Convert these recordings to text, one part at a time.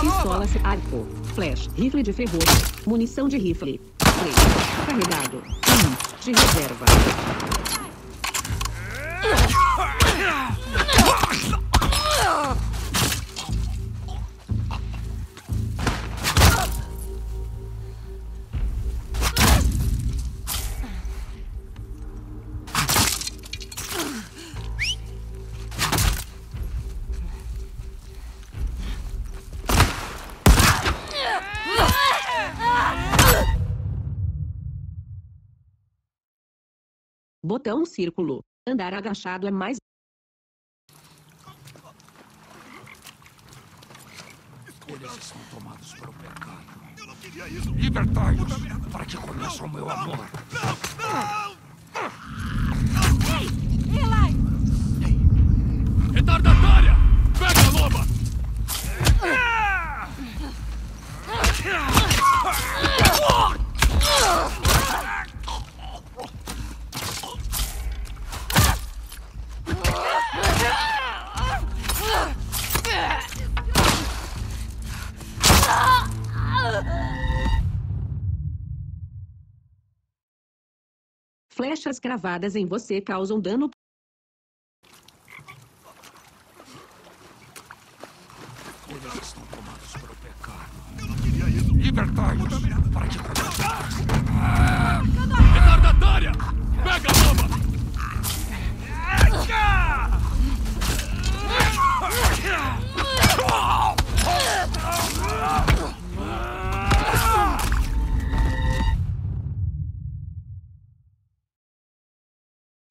Pistola, arco, flash, rifle de ferrolho, munição de rifle, play, carregado, um, de reserva. Botão círculo. Andar agachado é mais. Eles estão tomados pelo pecado. Libertai-os para que conheçam o meu amor. Eli! Retardatária! Flechas cravadas em você causam dano. Eles estão tomados pelo pecado. Libertai-os para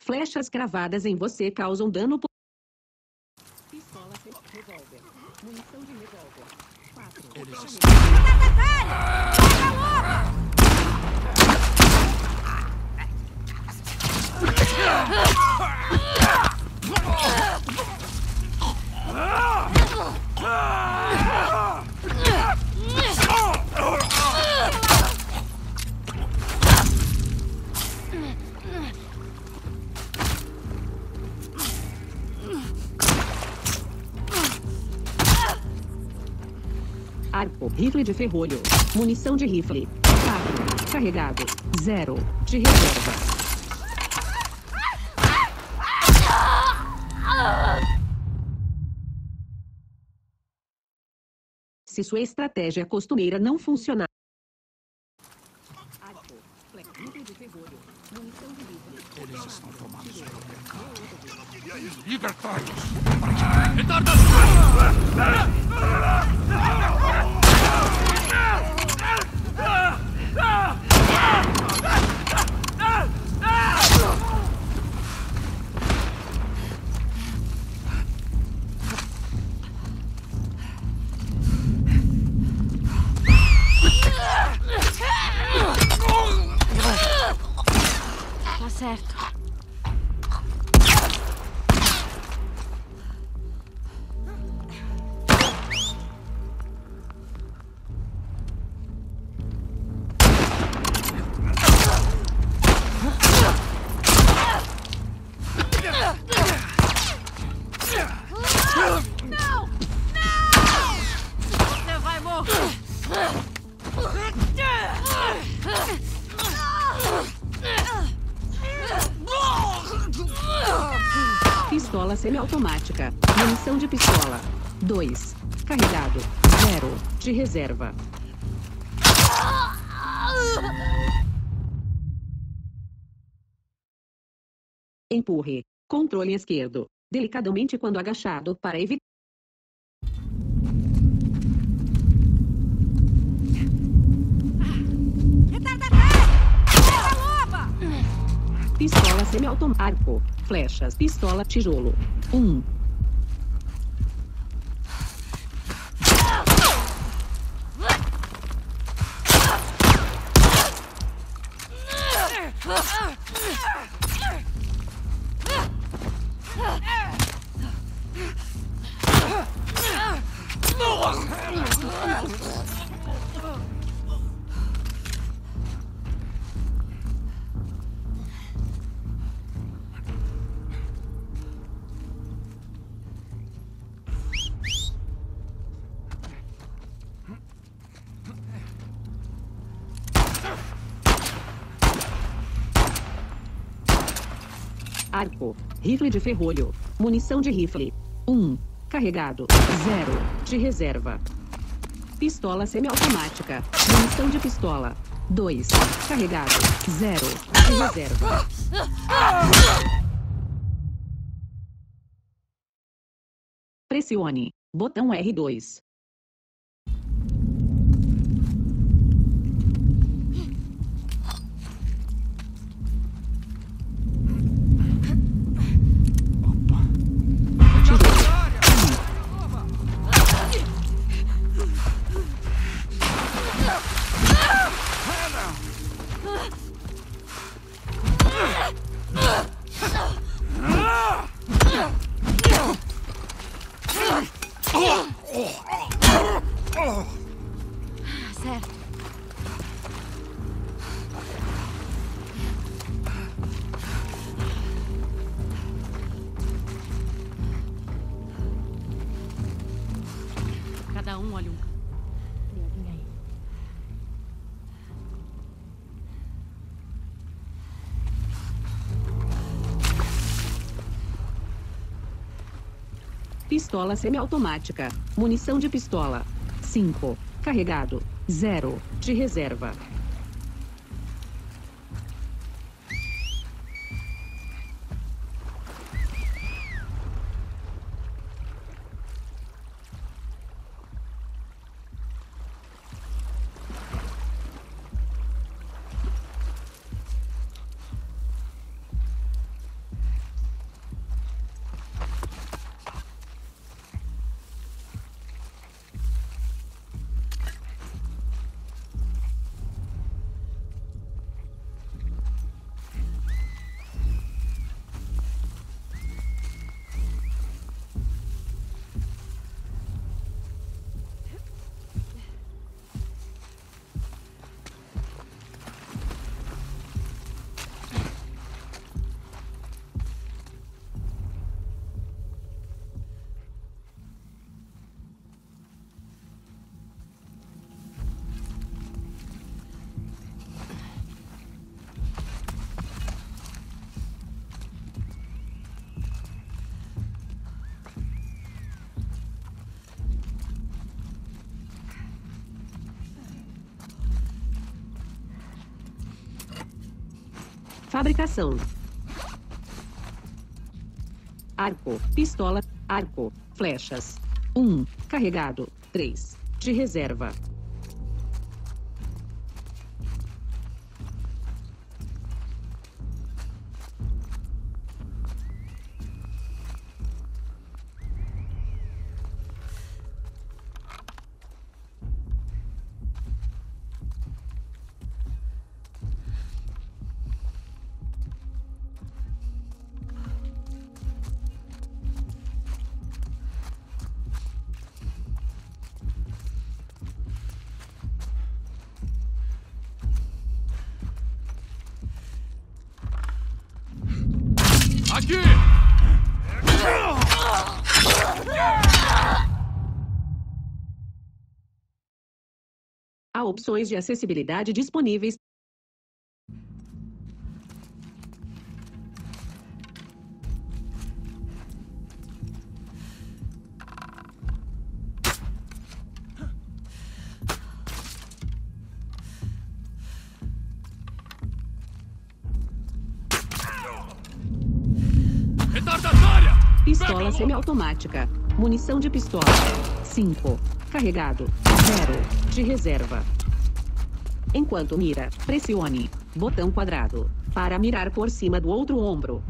Flechas cravadas em você causam dano. Pistola, revólver, munição de revólver. Quatro. Arco, rifle de ferrolho, munição de rifle. 4. Carregado. 0. De reserva. Se sua estratégia costumeira não funcionar. Arco, rifle de ferrolho, munição de rifle. Eles estão tomados pelo que... Retardatária! Tá certo. Pistola semiautomática. Munição de pistola. 2. Carregado. 0. De reserva. Empurre. Controle esquerdo. Delicadamente quando agachado para evitar. semiautomático, flechas, pistola, tijolo. Um. Arco. Rifle de ferrolho. Munição de rifle. 1. Carregado. 0. De reserva. Pistola semiautomática. Munição de pistola. 2. Carregado. 0. De reserva. Pressione. Botão R2. Pistola semiautomática. Munição de pistola. 5. Carregado. 0. De reserva. Fabricação. Arco, pistola, arco, flechas. 1. Carregado. 3. De reserva. Opções de acessibilidade disponíveis. Pistola semiautomática. Munição de pistola. 5. Carregado. 0. De reserva. Enquanto mira, pressione. Botão quadrado. Para mirar por cima do outro ombro.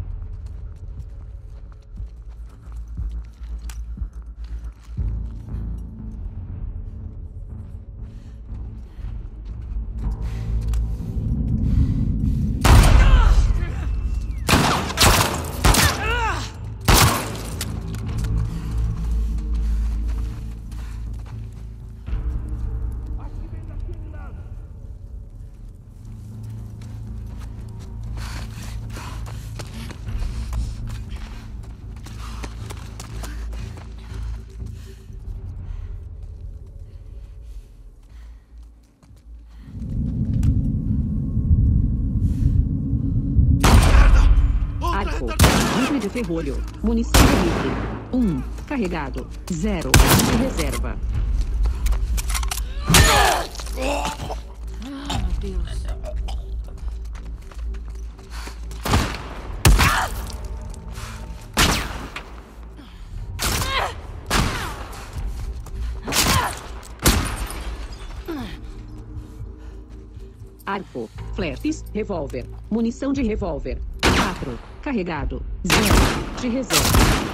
Ferrolho. Munição rifle. 1. Um. Carregado. 0. De reserva. Ah, meu Deus. Arco. Flashes. Revólver. Munição de revólver. 4. Carregado. 0. De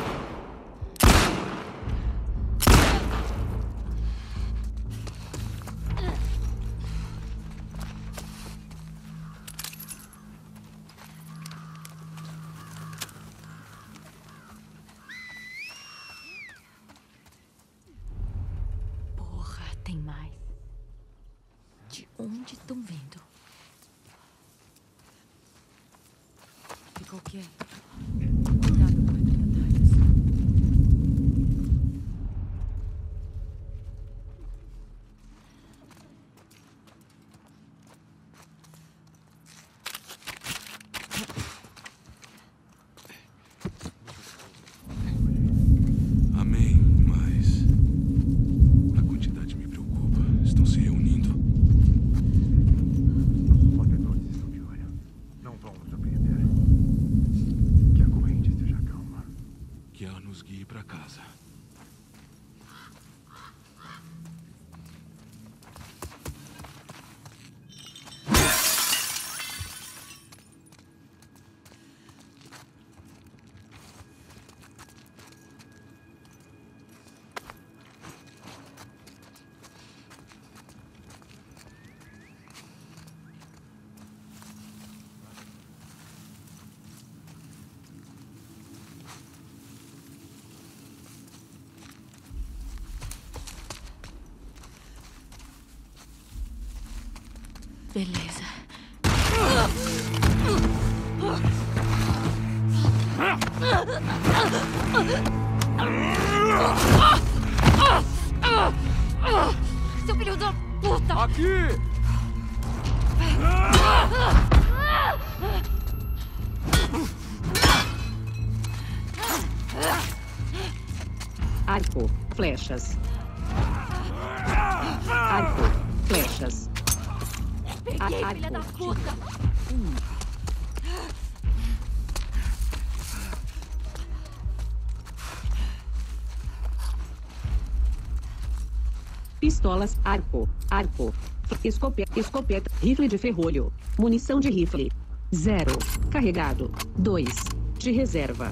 Beleza. Seu filho da puta! Aqui! Arco. Flechas. Pistolas. Arco. Arco. Escopeta. Escopeta. Rifle de ferrolho. Munição de rifle. 0. Carregado. 2. De reserva.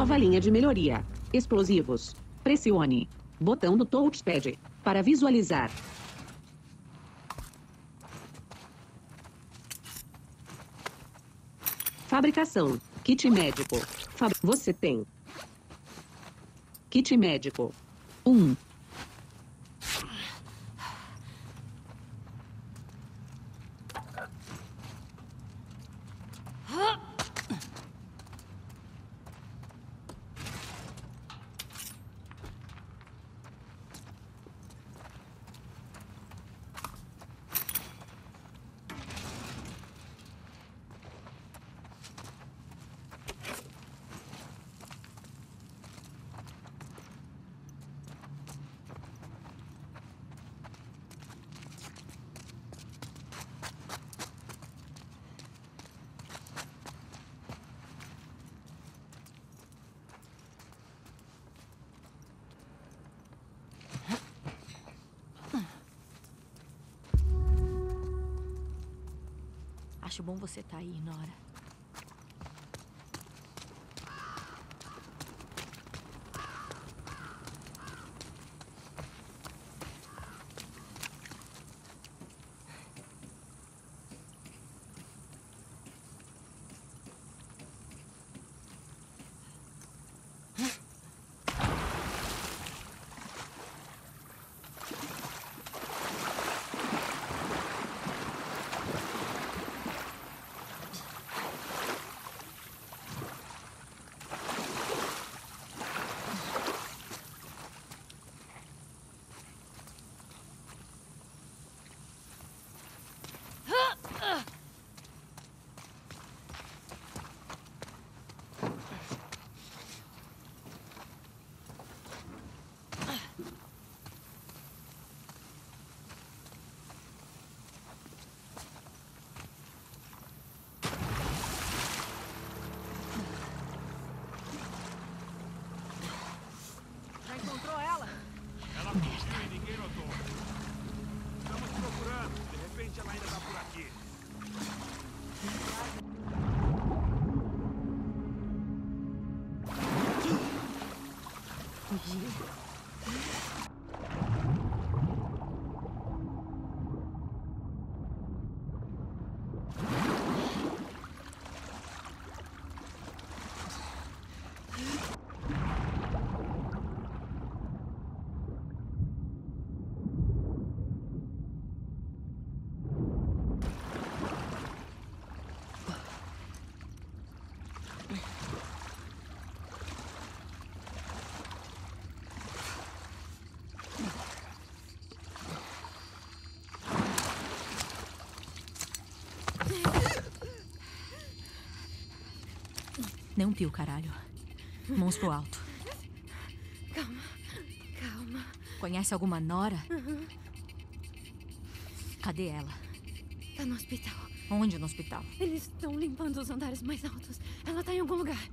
Nova linha de melhoria. Explosivos. Pressione. Botão do touchpad. Para visualizar. Fabricação. Kit médico. Fab... Você tem. Kit médico. 1. Um. Acho bom você estar aí, Nora. Não pio, caralho. Mãos pro alto. Calma, calma. Conhece alguma Nora? Cadê ela? Tá no hospital. Onde no hospital? Eles estão limpando os andares mais altos. Ela tá em algum lugar.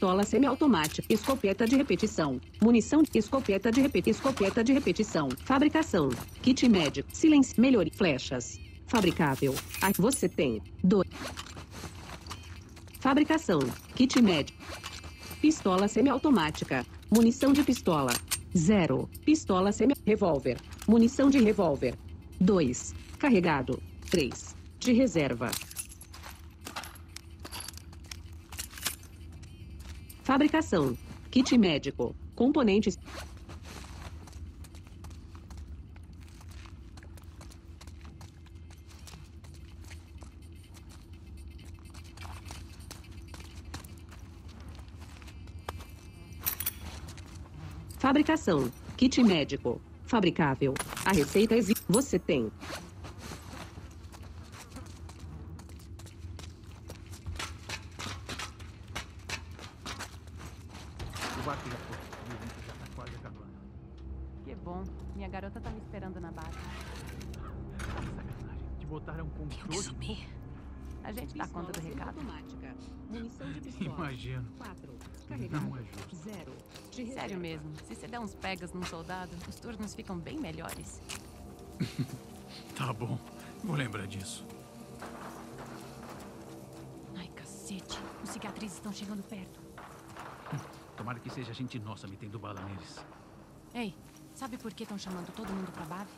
Pistola semiautomática, escopeta de repetição, munição, escopeta de repetição, escopeta de repetição, fabricação, kit médico, silêncio, melhoria, flechas, fabricável. Aqui você tem dois. Fabricação, kit médico, pistola semiautomática, munição de pistola, zero, pistola semi, revólver, munição de revólver, dois, carregado, três, de reserva. Fabricação. Kit médico. Componentes. Fabricação. Kit médico. Fabricável. A receita existe. Você tem. O barco já foi. E o vinho já tá quase acabando. Que bom. Minha garota tá me esperando na base. Sacanagem. Te botaram com sumir. A gente dá conta do recado. Automática. Munição de pistola. Imagino. 4. Não é justo. 0. De reserva. Sério mesmo. Se você der uns pegas num soldado, os turnos ficam bem melhores. Tá bom. Vou lembrar disso. Ai, cacete. Os cicatrizes estão chegando perto. Tomara que seja gente nossa metendo bala neles. Ei, sabe por que estão chamando todo mundo pra base?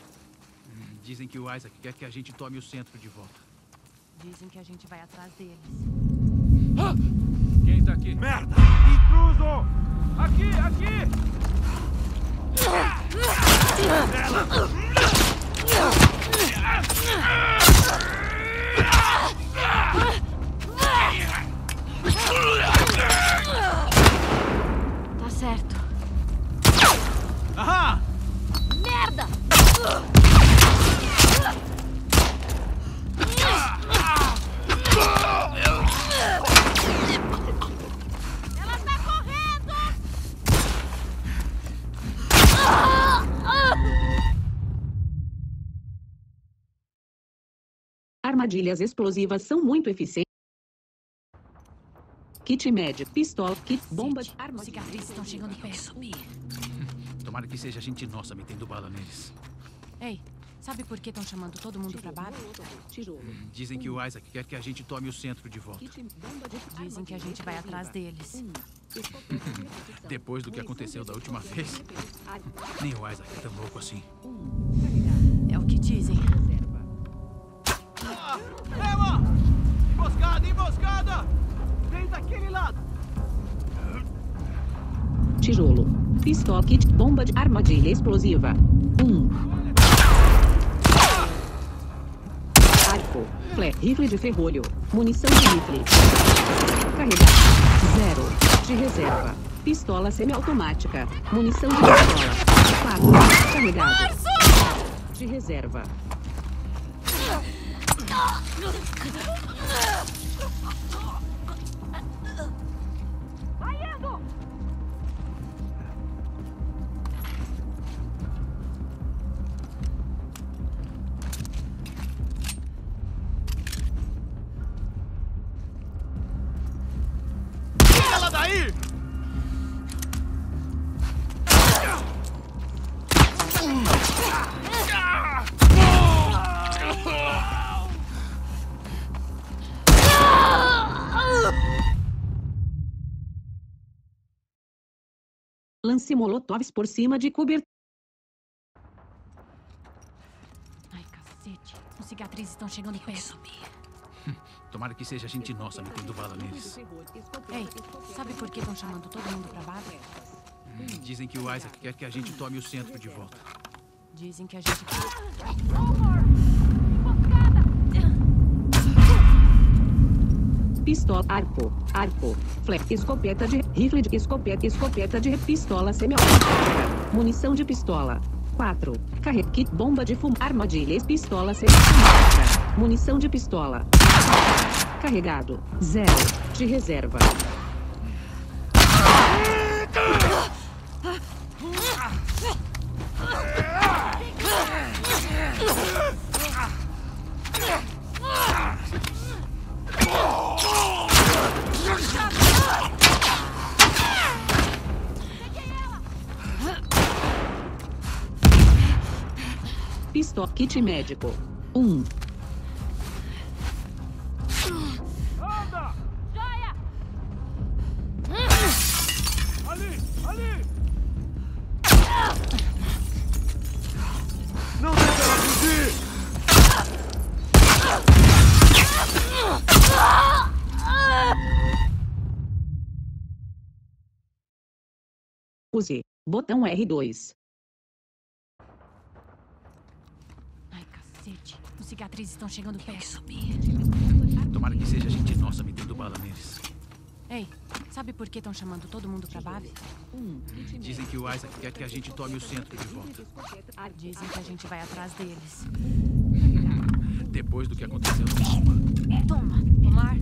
Dizem que o Isaac quer que a gente tome o centro de volta. Dizem que a gente vai atrás deles. Quem tá aqui? Merda! Intruso! Aqui, aqui! Tá certo. Ahá! Armadilhas explosivas são muito eficientes. Kit médico. Pistola. Kit. Bomba. de Os arma. cicatrizes estão chegando perto. Tomara que seja gente nossa metendo bala neles. Ei, sabe por que estão chamando todo mundo pra base? Tijolo. Dizem que o Isaac quer que a gente tome o centro de volta. Kit. Bomba de Dizem que a gente vai atrás deles. Depois do que aconteceu da última vez. Nem o Isaac é tão louco assim. É o que dizem. Emboscada, emboscada! Vem daquele lado! Tijolo. Pistola. Kit. Bomba de armadilha explosiva. Um. Arco. Flare. Rifle de ferrolho. Munição de rifle. Carregado. Zero. De reserva. Pistola semiautomática. Munição de pistola. Quatro. Carregado. De reserva. Ugh! Lance molotovs por cima de cobertura. Ai, cacete. Os cicatrizes estão chegando perto. Tomara que seja gente nossa metendo bala neles. Ei, sabe por que estão chamando todo mundo pra base? Dizem que o Isaac quer que a gente tome o centro de volta. Dizem que a gente. Pistola, arco, arco, flex, escopeta de rifle de escopeta, escopeta de pistola semiautomática, munição de pistola. 4. Carrega kit bomba de fumo, armadilhas, pistola semiautomática, munição de pistola. Carregado. 0. De reserva. Pistola, kit médico. 1. Anda! Ali! Ali! Não deixa ela fugir! Use. Botão R2. Ai, cacete. Os cicatrizes estão chegando perto. Tomara que seja gente nossa metendo bala neles. Ei, sabe por que estão chamando todo mundo pra base? Dizem que o Isaac quer que a gente tome o centro de volta. Dizem que a gente vai atrás deles. Depois do que aconteceu no. Toma, Omar.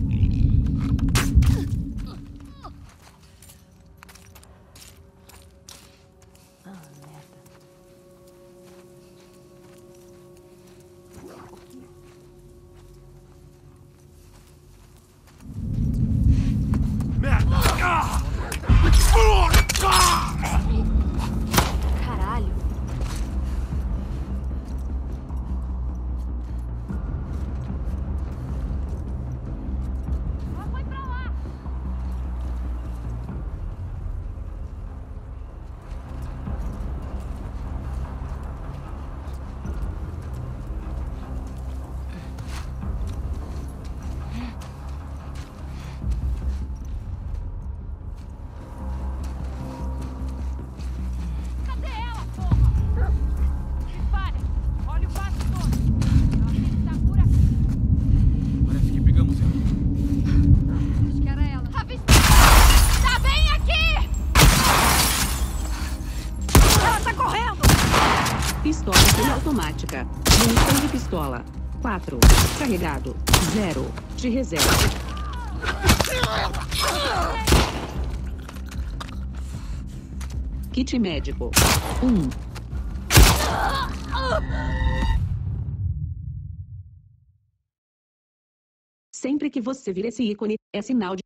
Carregado. 0. De reserva. Kit médico. 1. Sempre que você vir esse ícone, é sinal de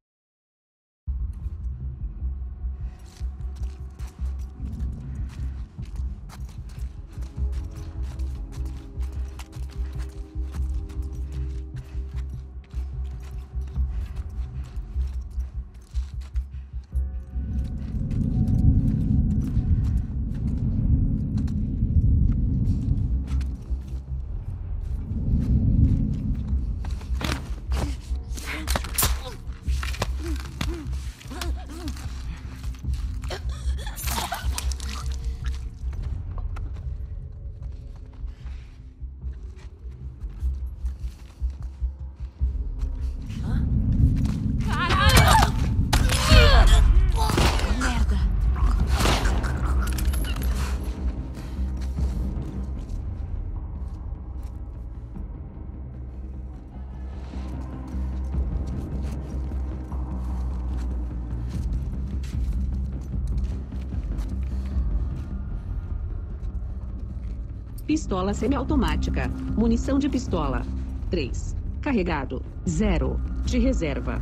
Pistola semiautomática. Munição de pistola. 3. Carregado. 0. De reserva.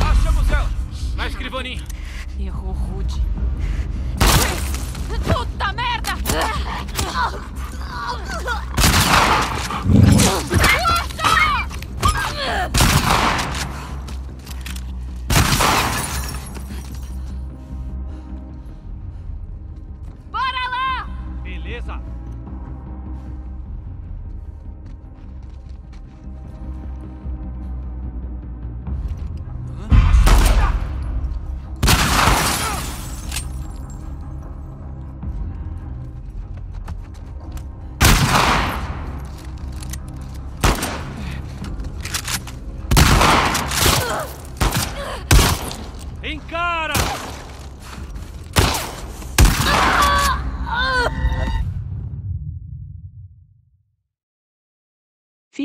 Achamos ela! Na escrivaninha. Errou rude. Puta merda!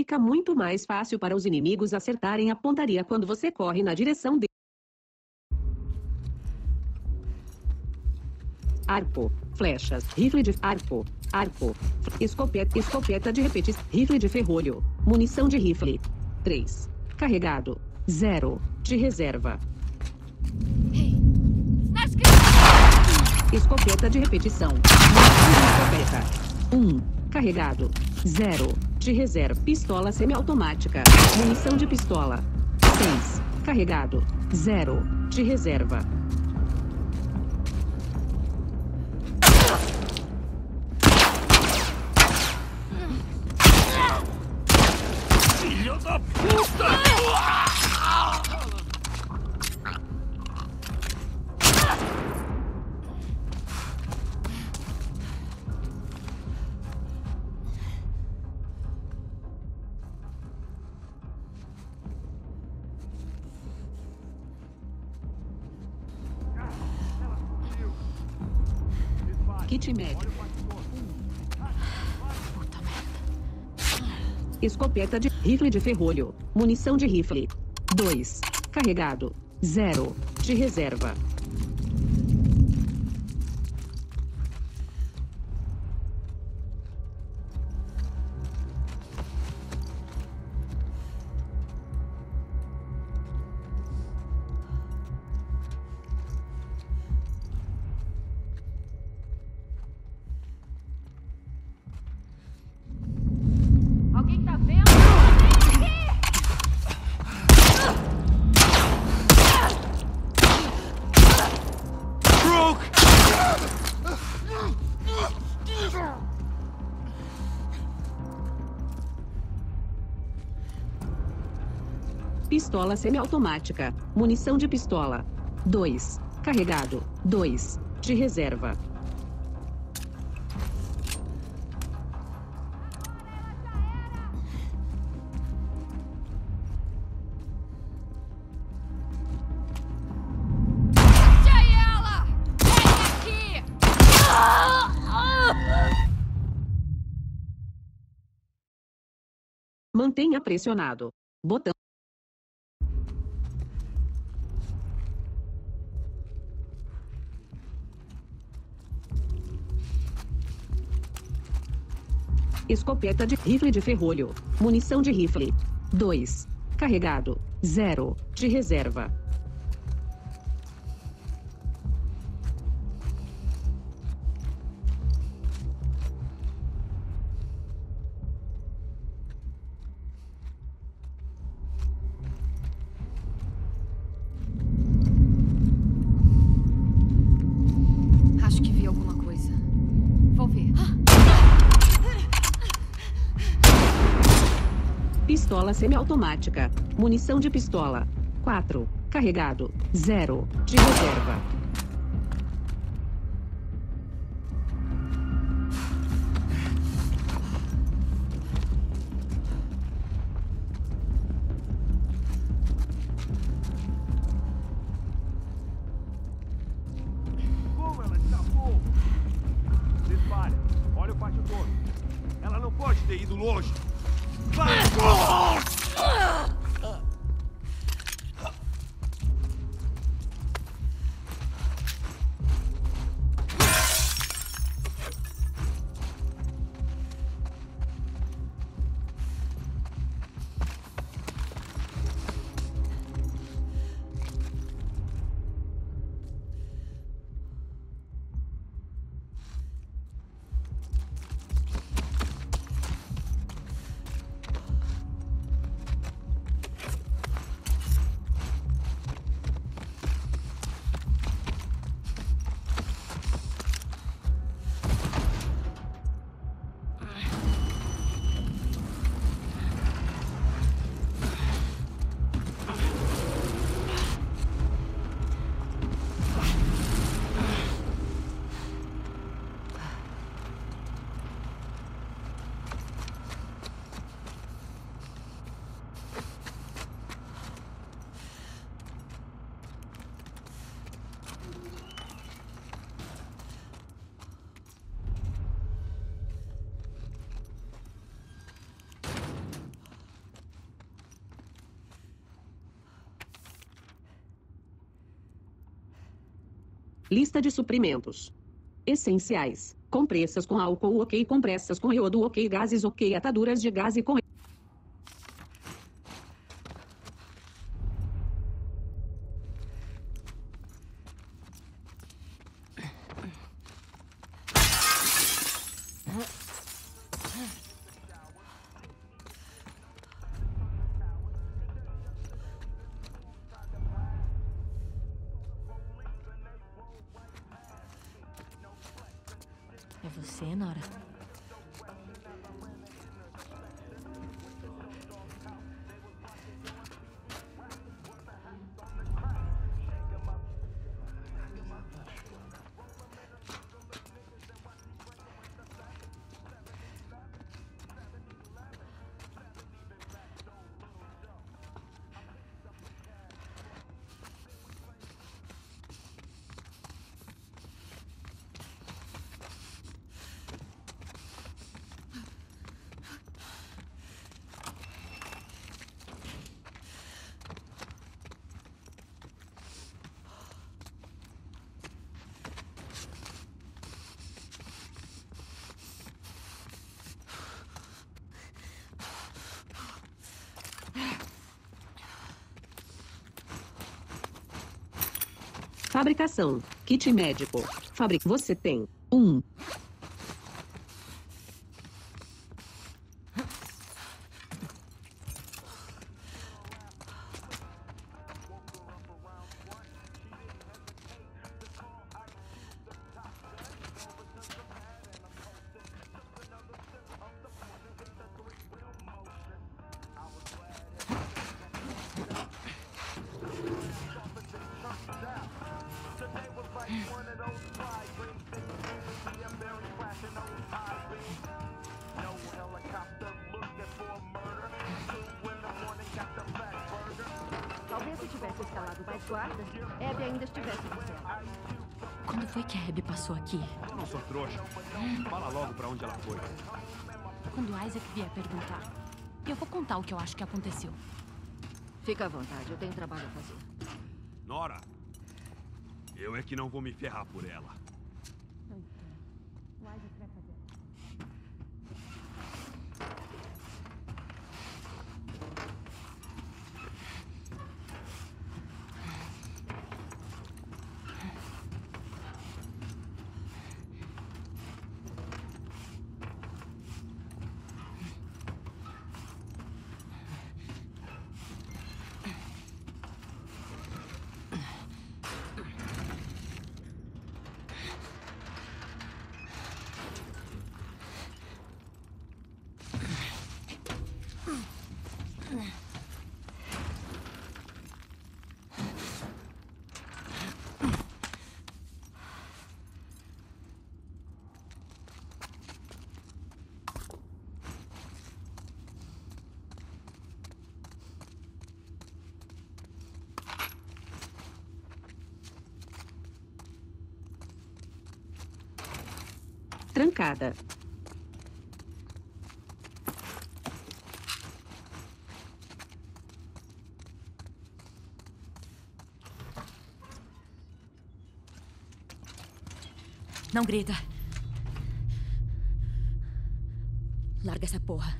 Fica muito mais fácil para os inimigos acertarem a pontaria quando você corre na direção de. Arco, flechas, rifle de arco, arco, escopeta, escopeta de repetição, rifle de ferrolho, munição de rifle. 3. Carregado. 0. De reserva. Escrita! Escopeta de repetição. Munição de escopeta. 1. Carregado. 0. De reserva. Pistola semiautomática. Munição de pistola. 6. Carregado. 0. De reserva. Filho da puta! Escopeta de rifle de ferrolho. Munição de rifle. 2. Carregado. 0. De reserva. Pistola semiautomática. Munição de pistola. 2. Carregado. 2. De reserva. Mantenha pressionado. Botão. Escopeta de rifle de ferrolho. Munição de rifle. 2. Carregado. 0. De reserva. Pistola semiautomática. Munição de pistola. 4. Carregado. 0. De reserva. Lista de suprimentos. Essenciais. Compressas com álcool ok, compressas com iodo ok, gases ok, ataduras de gás e com Fabricação. Kit médico. Fabric. Você tem. Um. Que eu acho que aconteceu. Fica à vontade, eu tenho trabalho a fazer. Nora! Eu é que não vou me ferrar por ela. Trancada. Não grita. Larga essa porra.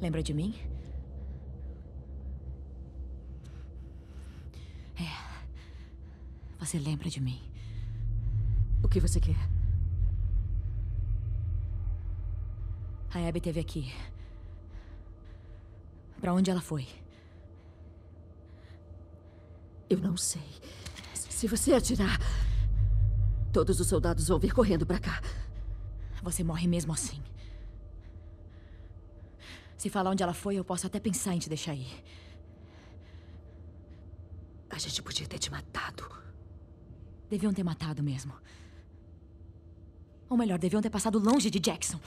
Lembra de mim? É. Você lembra de mim? O que você quer? A Abby esteve aqui. Pra onde ela foi? Eu não sei. Se você atirar, todos os soldados vão vir correndo pra cá. Você morre mesmo assim. Se falar onde ela foi, eu posso até pensar em te deixar ir. A gente podia ter te matado. Deviam ter matado mesmo. Ou melhor, deviam ter passado longe de Jackson.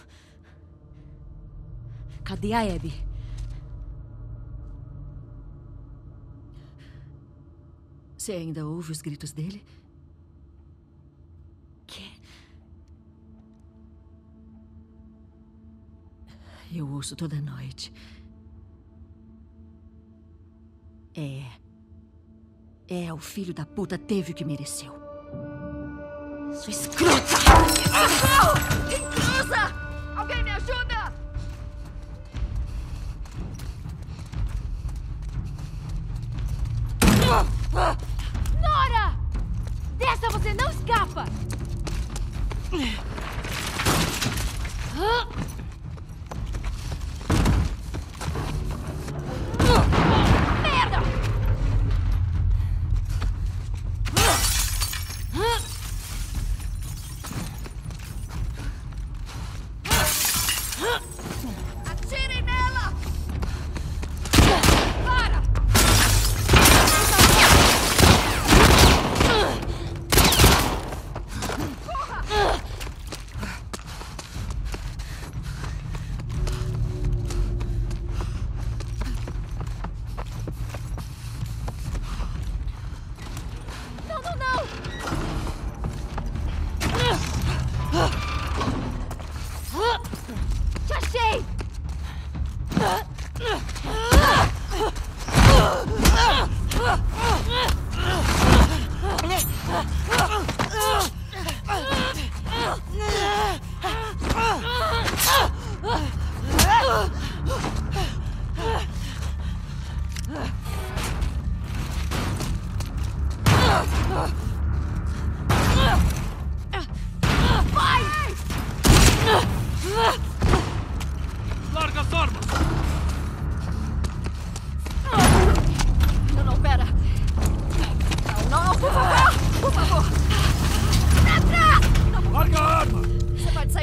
Cadê a Abby? Você ainda ouve os gritos dele? Que? Eu ouço toda noite. É. É, o filho da puta teve o que mereceu. Sua escrota! Intrusa! Você não escapa! Merda!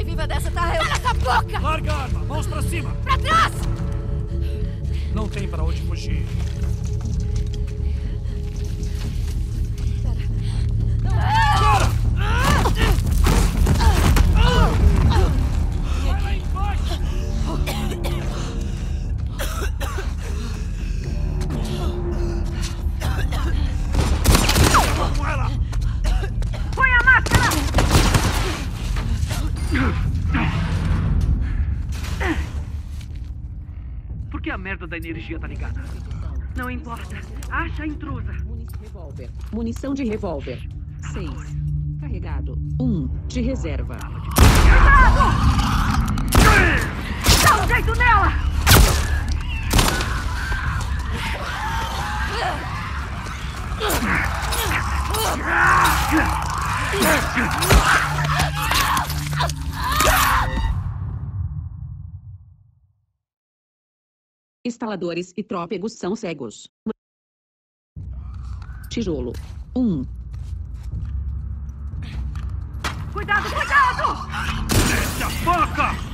Viva dessa, tá? Eu... Cala essa boca! Larga a arma! Mãos pra cima! Pra trás! Não tem para onde fugir. Da energia tá ligada? Não importa. Acha a intrusa. Munição de revólver. 6. Carregado. 1. Um, de reserva. Dá um jeito nela! Instaladores e trópegos são cegos. Tijolo. 1. Um. Cuidado, cuidado! Desce a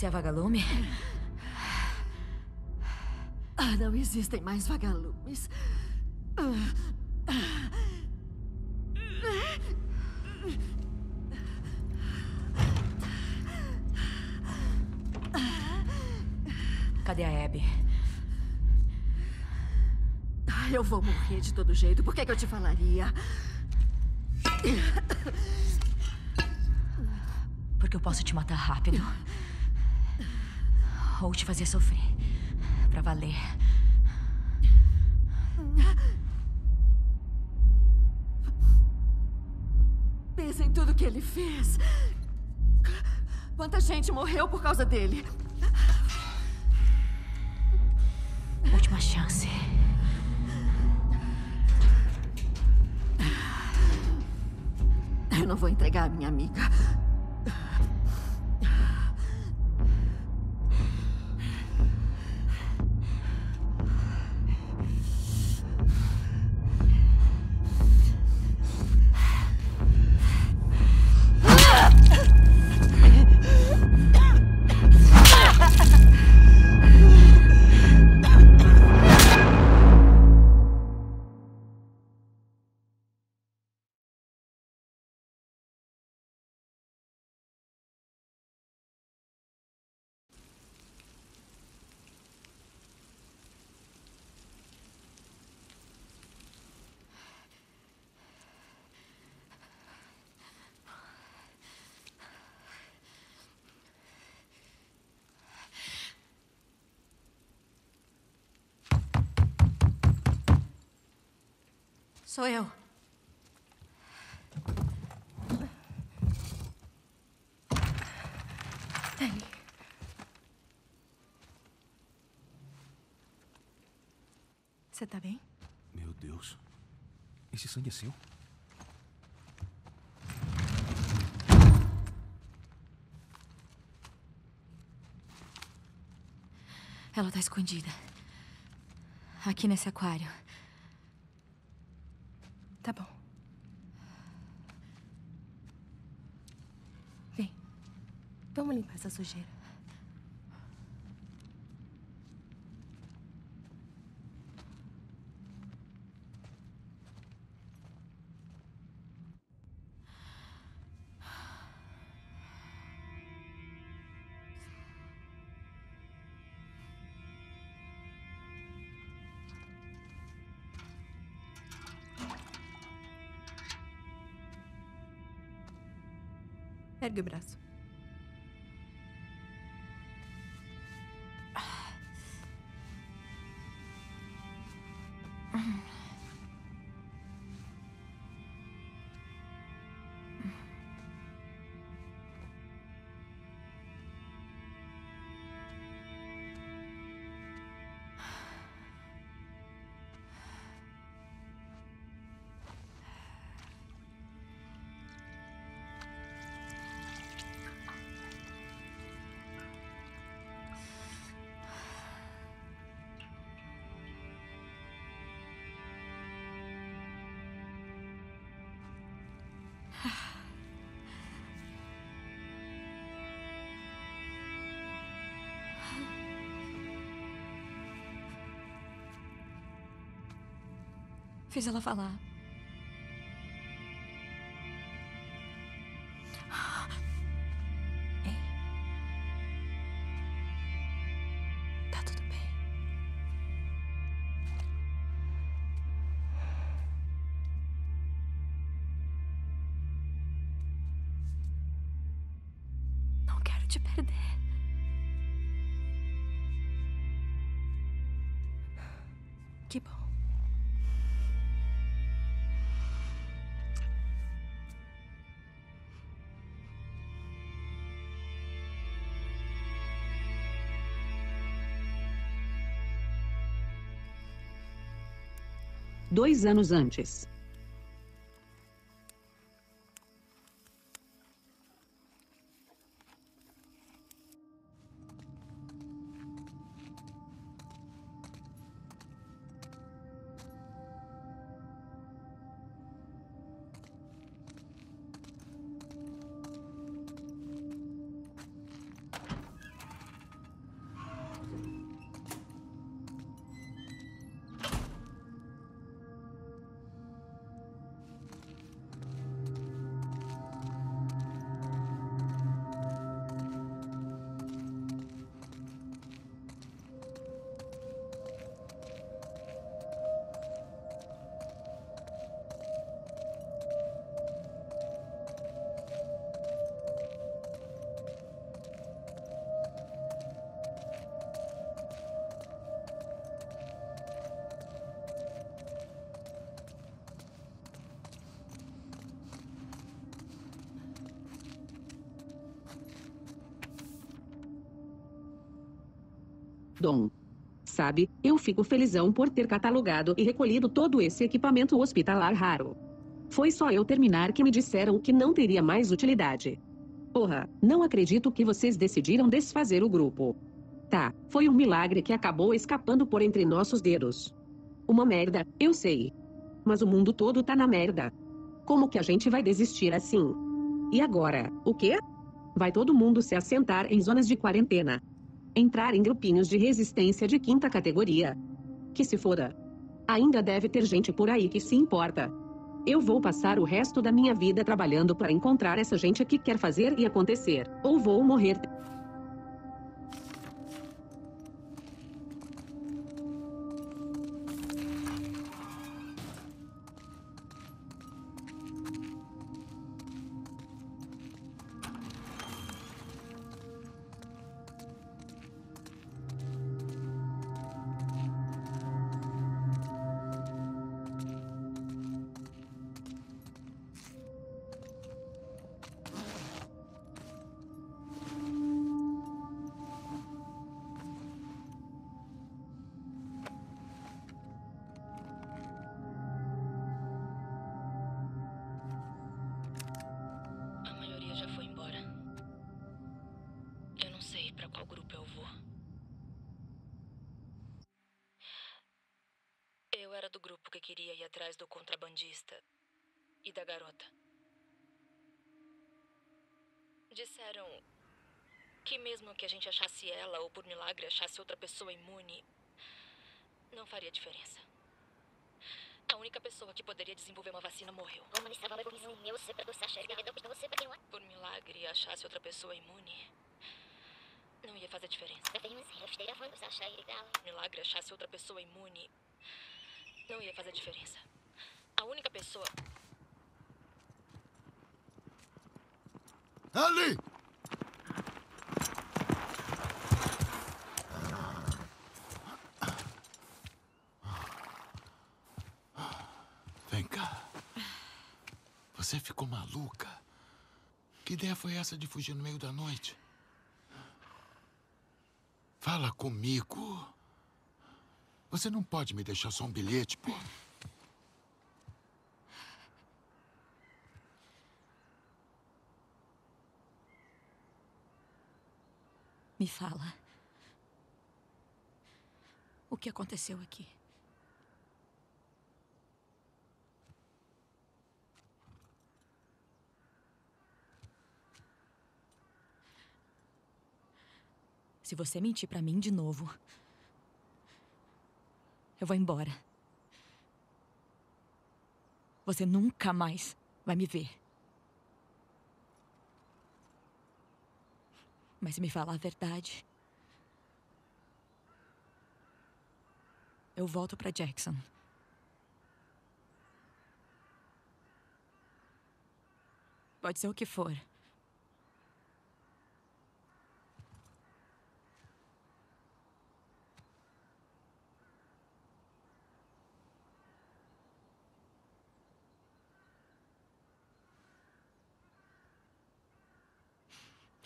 Você é vagalume? Ah, não existem mais vagalumes. Cadê a Abby? Ah, eu vou morrer de todo jeito. Por que, que eu te falaria? Porque eu posso te matar rápido. Ou te fazer sofrer. Pra valer. Pensa em tudo que ele fez. Quanta gente morreu por causa dele. Última chance. Eu não vou entregar a minha amiga. Sou eu. Dani. Você tá bem? Meu Deus. Esse sangue é seu? Ela tá escondida. Aqui nesse aquário. Tá bom. Vem. Vamos limpar essa sujeira. Ergue Fiz ela falar. Ei. Tá tudo bem. Não quero te perder. Que bom. Dois anos antes. Sabe, eu fico felizão por ter catalogado e recolhido todo esse equipamento hospitalar raro. Foi só eu terminar que me disseram que não teria mais utilidade. Porra, não acredito que vocês decidiram desfazer o grupo. Tá, foi um milagre que acabou escapando por entre nossos dedos. Uma merda, eu sei. Mas o mundo todo tá na merda. Como que a gente vai desistir assim? E agora, o quê? Vai todo mundo se assentar em zonas de quarentena. Entrar em grupinhos de resistência de quinta categoria. Que se foda. Ainda deve ter gente por aí que se importa. Eu vou passar o resto da minha vida trabalhando para encontrar essa gente que quer fazer e acontecer. Ou vou morrer. Achasse outra pessoa imune, não faria diferença. A única pessoa que poderia desenvolver uma vacina morreu. Por milagre achasse outra pessoa imune, não ia fazer diferença. Milagre achasse outra pessoa imune, não ia fazer diferença. A única pessoa. Ali! Vem cá. Você ficou maluca? Que ideia foi essa de fugir no meio da noite? Fala comigo. Você não pode me deixar só um bilhete, pô. Me fala. O que aconteceu aqui? Se você mentir pra mim de novo, eu vou embora. Você nunca mais vai me ver. Mas se me falar a verdade, eu volto pra Jackson. Pode ser o que for.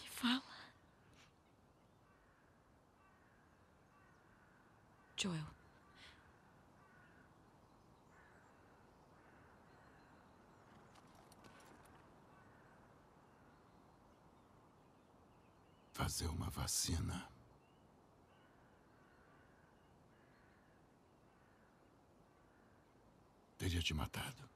Me fala. Joel. Fazer uma vacina. Teria te matado.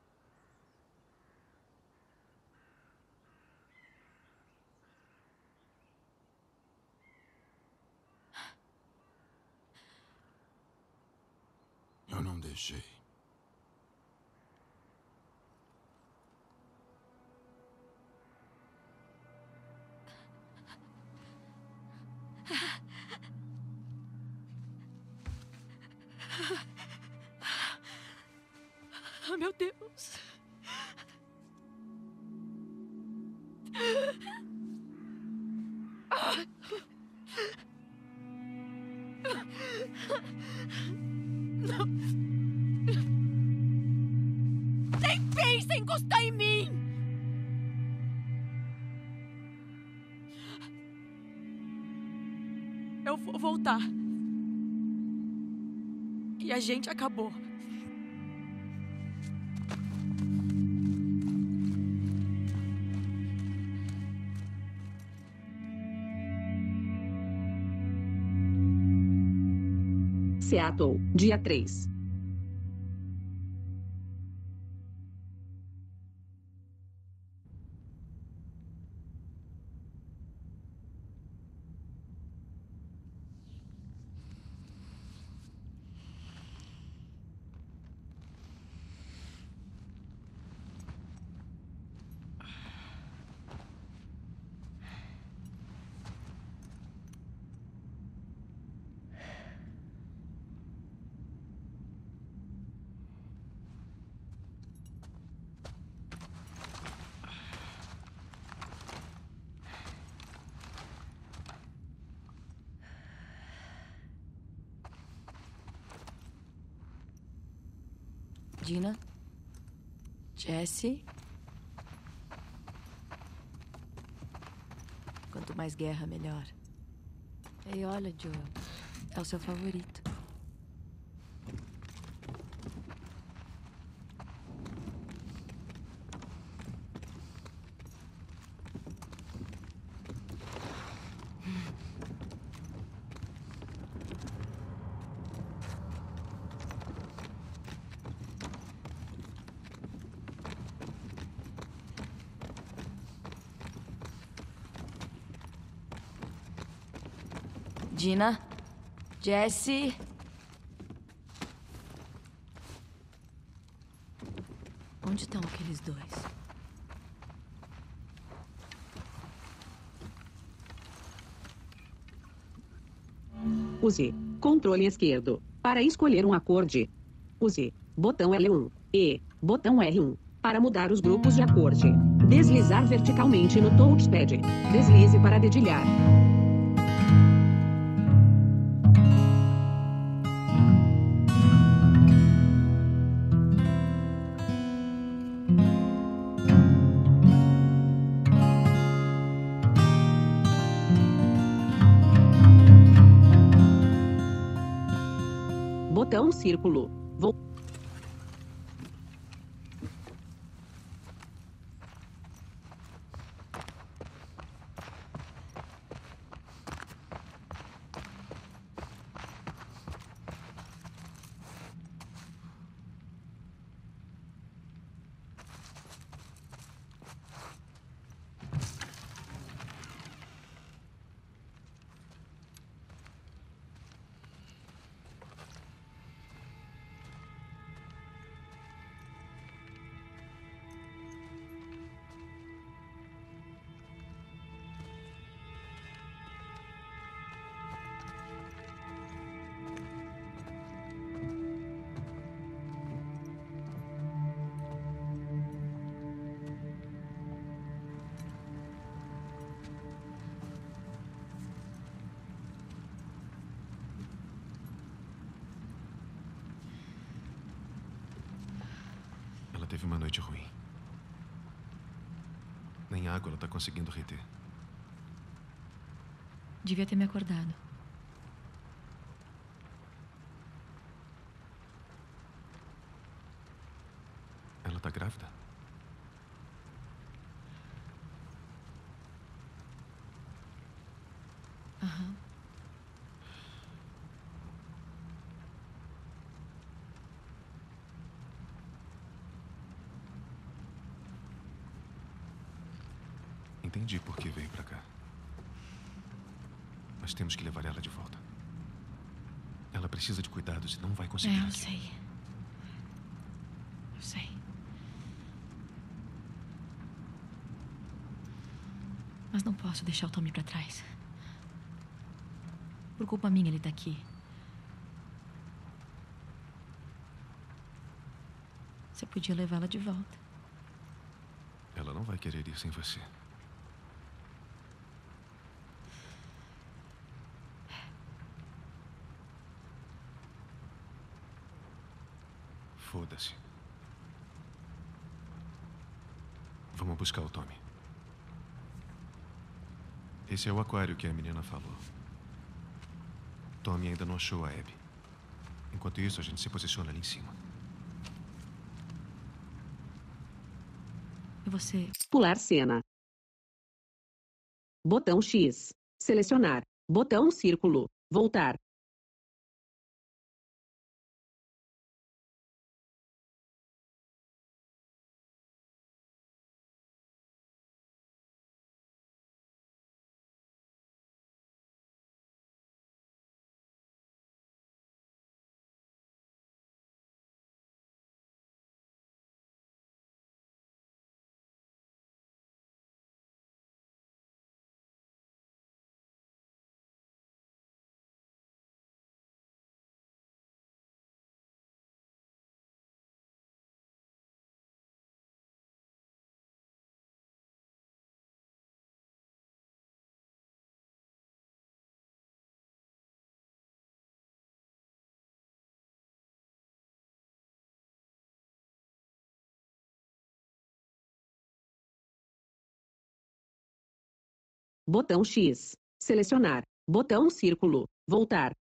Eu não deixei. Ah, meu Deus. Gente acabou. Seattle, dia 3. Dina? Jesse? Quanto mais guerra, melhor. Ei, olha, Joel. É o seu favorito. Dina? Jesse? Onde estão aqueles dois? Use controle esquerdo para escolher um acorde. Use botão L1 e botão R1 para mudar os grupos de acorde. Deslizar verticalmente no touchpad. Deslize para dedilhar. Botão círculo. Vou Devia ter me acordado. Ela tá grávida? Aham. Entendi por que veio pra cá. Mas temos que levar ela de volta. Ela precisa de cuidados e não vai conseguir. É, eu aqui. sei. Eu sei. Mas não posso deixar o Tommy pra trás. Por culpa minha, ele tá aqui. Você podia levá-la de volta. Ela não vai querer ir sem você. Foda-se. Vamos buscar o Tommy. Esse é o aquário que a menina falou. Tommy ainda não achou a Abby. Enquanto isso, a gente se posiciona ali em cima. E você? Pular cena. Botão X. Selecionar. Botão círculo. Voltar. Botão X. Selecionar. Botão círculo. Voltar.